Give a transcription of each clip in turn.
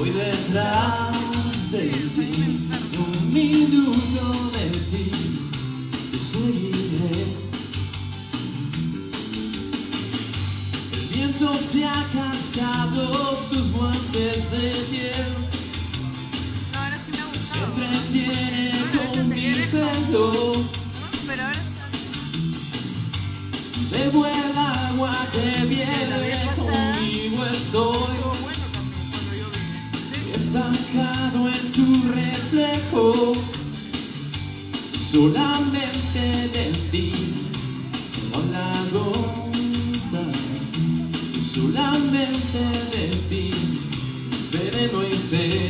Voy detrás de ti, un minuto de ti, te seguiré. El viento se ha cansado sus guantes de piel. Se entretiene con mi pelo. De Reflejado en tu reflejo, solamente de ti, no la gota, solamente de ti, veneno y sed.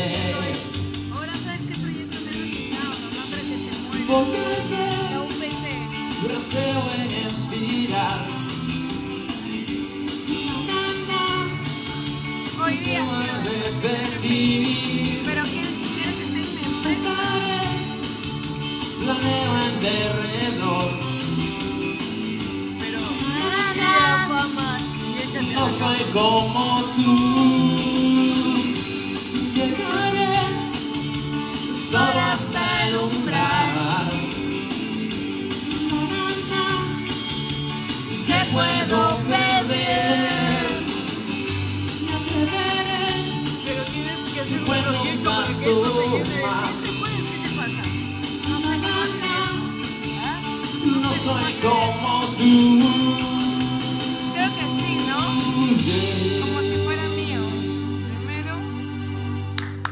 Ahora sabes qué proyecto me ha gustado, no, no, pero que se muere. I go.